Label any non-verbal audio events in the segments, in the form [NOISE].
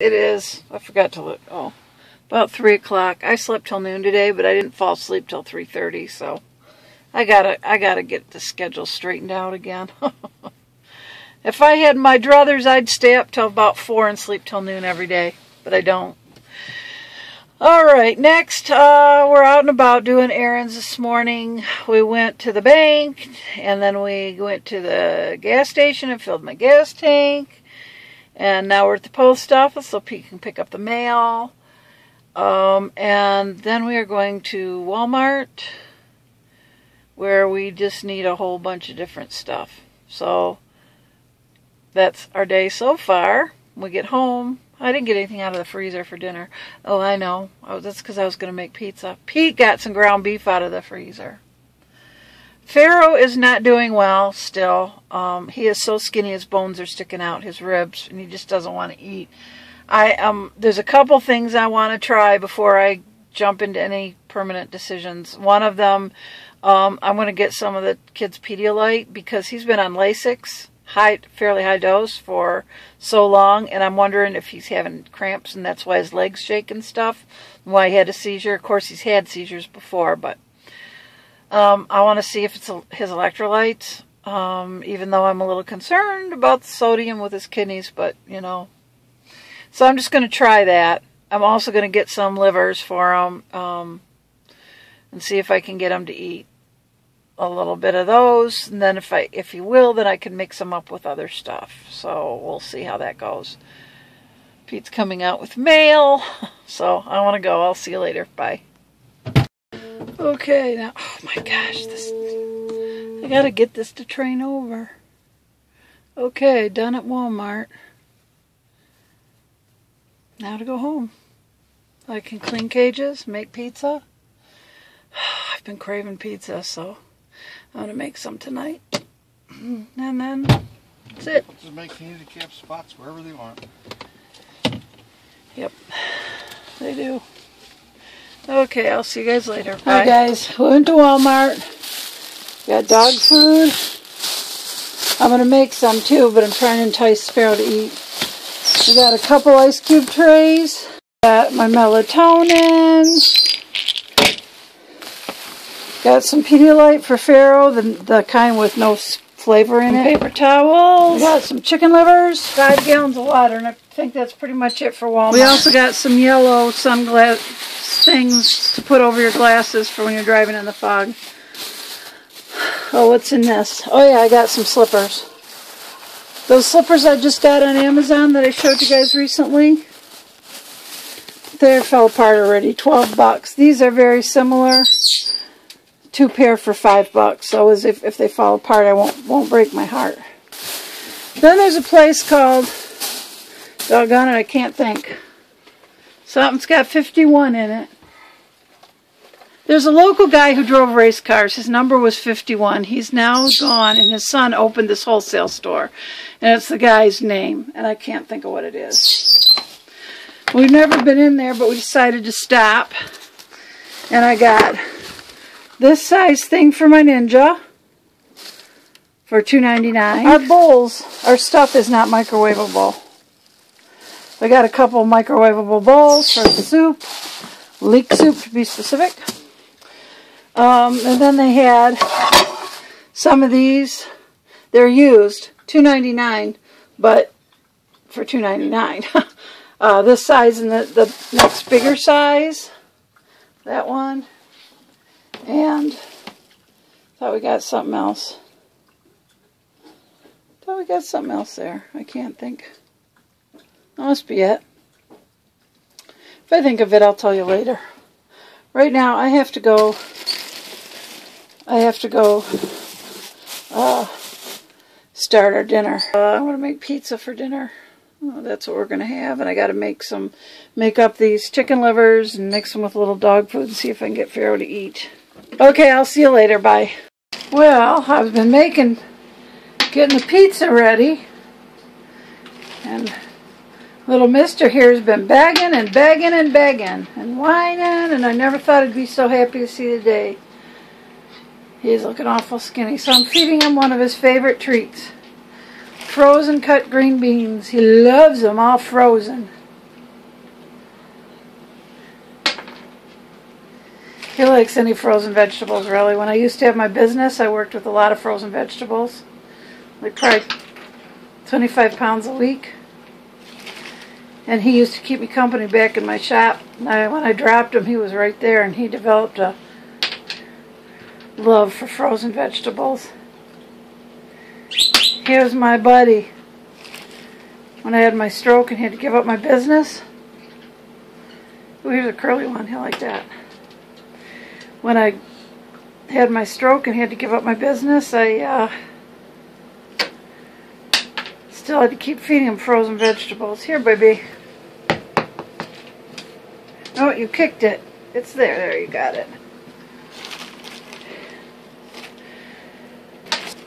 It is. I forgot to look. Oh, about 3 o'clock. I slept till noon today, but I didn't fall asleep till 3.30, so I gotta, I gotta get the schedule straightened out again. [LAUGHS] if I had my druthers, I'd stay up till about 4 and sleep till noon every day, but I don't. All right, next, uh, we're out and about doing errands this morning. We went to the bank, and then we went to the gas station and filled my gas tank and now we're at the post office so Pete can pick up the mail. Um, and then we are going to Walmart where we just need a whole bunch of different stuff. So that's our day so far. We get home. I didn't get anything out of the freezer for dinner. Oh, I know. Oh, that's because I was going to make pizza. Pete got some ground beef out of the freezer. Pharaoh is not doing well still. Um, he is so skinny his bones are sticking out, his ribs, and he just doesn't want to eat. I um there's a couple things I want to try before I jump into any permanent decisions. One of them, um, I'm going to get some of the kids Pedialyte because he's been on Lasix, high, fairly high dose for so long, and I'm wondering if he's having cramps and that's why his legs shake and stuff. Why he had a seizure. Of course, he's had seizures before, but um, I want to see if it's his electrolytes, um, even though I'm a little concerned about the sodium with his kidneys, but you know. So I'm just going to try that. I'm also going to get some livers for him um, and see if I can get him to eat a little bit of those. And then if I if he will, then I can mix them up with other stuff. So we'll see how that goes. Pete's coming out with mail, [LAUGHS] so I want to go. I'll see you later. Bye. Okay, now, oh my gosh, this, I gotta get this to train over. Okay, done at Walmart. Now to go home. I can clean cages, make pizza. [SIGHS] I've been craving pizza, so I'm gonna make some tonight. [CLEARS THROAT] And then that's it. Just make handicap spots wherever they want. Yep, they do. Okay, I'll see you guys later. Bye. Hi guys, we went to Walmart. Got dog food. I'm going to make some too, but I'm trying to entice Pharaoh to eat. We got a couple ice cube trays. Got my melatonin. Got some Pedialyte for Pharaoh, the, the kind with no flavor in it. Paper towels. We got some chicken livers. Five gallons of water, and I think that's pretty much it for Walmart. We also got some yellow sunglasses things to put over your glasses for when you're driving in the fog. Oh, what's in this? Oh yeah, I got some slippers. Those slippers I just got on Amazon that I showed you guys recently, they fell apart already. 12 bucks. These are very similar. Two pair for five bucks. So as if, if they fall apart, I won't won't break my heart. Then there's a place called, doggone it, I can't think. Something's got 51 in it. There's a local guy who drove race cars. His number was 51. He's now gone, and his son opened this wholesale store. And it's the guy's name, and I can't think of what it is. We've never been in there, but we decided to stop. And I got this size thing for my Ninja for $2.99. Our bowls, our stuff is not microwavable. We got a couple microwavable bowls for soup, leek soup to be specific. Um, and then they had some of these. They're used, $2.99, but for $2.99. [LAUGHS] uh, this size and the, the next bigger size. That one. And thought we got something else. Thought we got something else there. I can't think. That must be it. If I think of it, I'll tell you later. Right now, I have to go. I have to go uh, start our dinner. Uh, I want to make pizza for dinner. Oh, that's what we're going to have. And I got to make some, make up these chicken livers and mix them with a little dog food and see if I can get Pharaoh to eat. Okay, I'll see you later. Bye. Well, I've been making, getting the pizza ready. And Little mister here has been begging and begging and begging and whining, and I never thought I'd be so happy to see the day. He's looking awful skinny, so I'm feeding him one of his favorite treats. Frozen cut green beans. He loves them all frozen. He likes any frozen vegetables, really. When I used to have my business, I worked with a lot of frozen vegetables. Like probably 25 pounds a week. And he used to keep me company back in my shop. I, when I dropped him, he was right there, and he developed a love for frozen vegetables. Here's my buddy. When I had my stroke and had to give up my business. Ooh, here's a curly one. He liked that. When I had my stroke and had to give up my business, I uh, still had to keep feeding him frozen vegetables. Here, baby. Oh, you kicked it. It's there. There, you got it.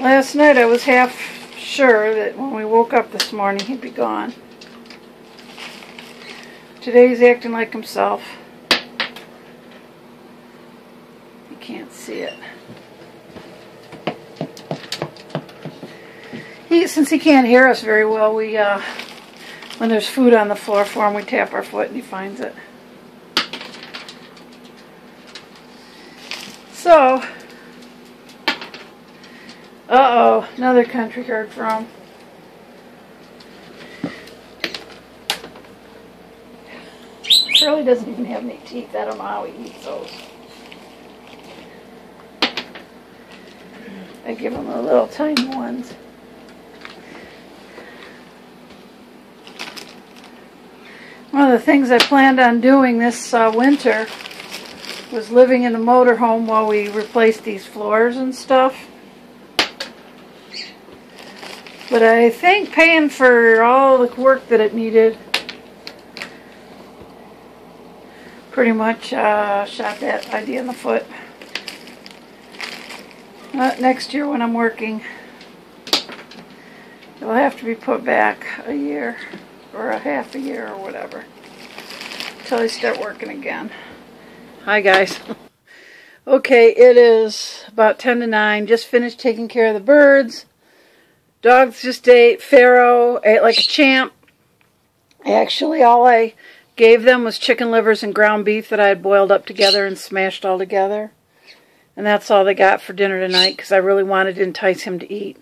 Last night I was half sure that when we woke up this morning he'd be gone. Today he's acting like himself. You can't see it. He, since he can't hear us very well, we, uh, when there's food on the floor for him, we tap our foot and he finds it. So, uh-oh, another country heard from. Curly doesn't even have any teeth. I don't know how he eats those. I give them the little tiny ones. One of the things I planned on doing this uh, winter was living in the motorhome while we replaced these floors and stuff. But I think paying for all the work that it needed pretty much uh, shot that idea in the foot. Uh, next year when I'm working, it'll have to be put back a year or a half a year or whatever until I start working again. Hi guys. [LAUGHS] okay, it is about 10 to 9. Just finished taking care of the birds. Dogs just ate. Pharaoh ate like a champ. Actually, all I gave them was chicken livers and ground beef that I had boiled up together and smashed all together. And that's all they got for dinner tonight because I really wanted to entice him to eat.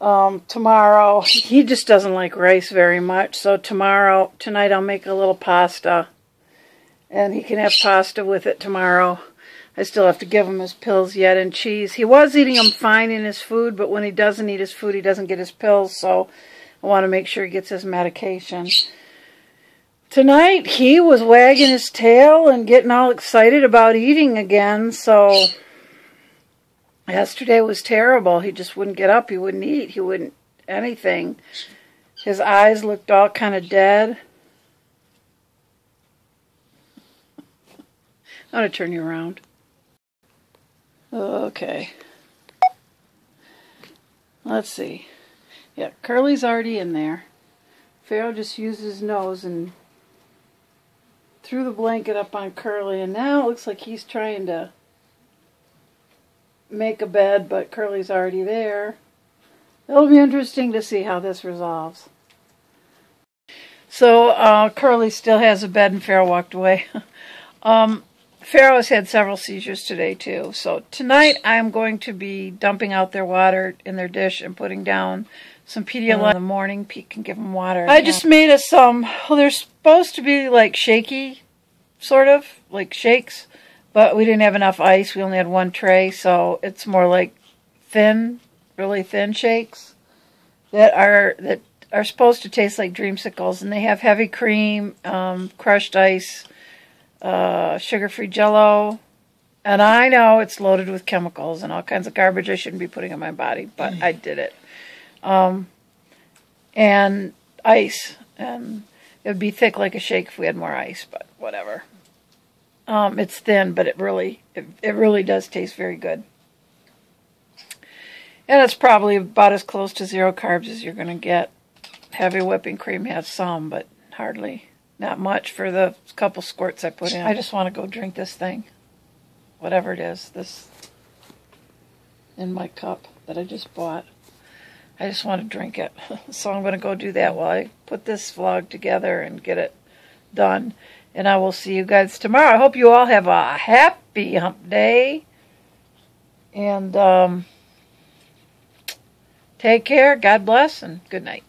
Um, tomorrow, he just doesn't like rice very much. So tomorrow, tonight I'll make a little pasta. And he can have pasta with it tomorrow. I still have to give him his pills yet and cheese. He was eating them fine in his food, but when he doesn't eat his food, he doesn't get his pills, so I want to make sure he gets his medication. Tonight, he was wagging his tail and getting all excited about eating again, so yesterday was terrible. He just wouldn't get up. He wouldn't eat. He wouldn't anything. His eyes looked all kind of dead. I'm going to turn you around. Okay. Let's see. Yeah, Curly's already in there. Pharaoh just used his nose and threw the blanket up on Curly, and now it looks like he's trying to make a bed, but Curly's already there. It'll be interesting to see how this resolves. So, uh, Curly still has a bed, and Pharaoh walked away. [LAUGHS] um, Pharaoh's had several seizures today too. So tonight I'm going to be dumping out their water in their dish and putting down some Pedialyte in the morning. Pete can give them water. I just made us some, well they're supposed to be like shaky, sort of, like shakes. But we didn't have enough ice. We only had one tray, so it's more like thin, really thin shakes that are that are supposed to taste like dreamsicles, and they have heavy cream, um, crushed ice, uh, sugar-free jello. And I know it's loaded with chemicals and all kinds of garbage I shouldn't be putting in my body, but I did it. Um, and ice. And it would be thick like a shake if we had more ice, but whatever. Um, it's thin, but it really, it, it really does taste very good. And it's probably about as close to zero carbs as you're going to get. Heavy whipping cream has some, but hardly. Not much for the couple squirts I put in. I just want to go drink this thing. Whatever it is. This in my cup that I just bought. I just want to drink it. [LAUGHS] so I'm going to go do that while I put this vlog together and get it done. And I will see you guys tomorrow. I hope you all have a happy hump day. And um, take care. God bless and good night.